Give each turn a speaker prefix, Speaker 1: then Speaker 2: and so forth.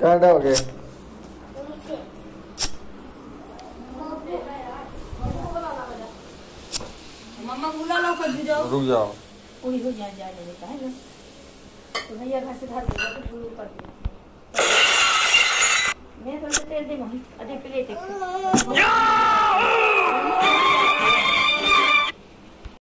Speaker 1: कहाँ हो गए
Speaker 2: मम्मा बुला लो कर जाओ
Speaker 1: रुक जाओ
Speaker 2: कोई हो जाए जा जाने देता है ना तो भैया घर से धर देगा तो शुरू कर दिया मैं थोड़ा तेल दे मम्मी अरे प्लेट एक